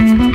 Mm-hmm.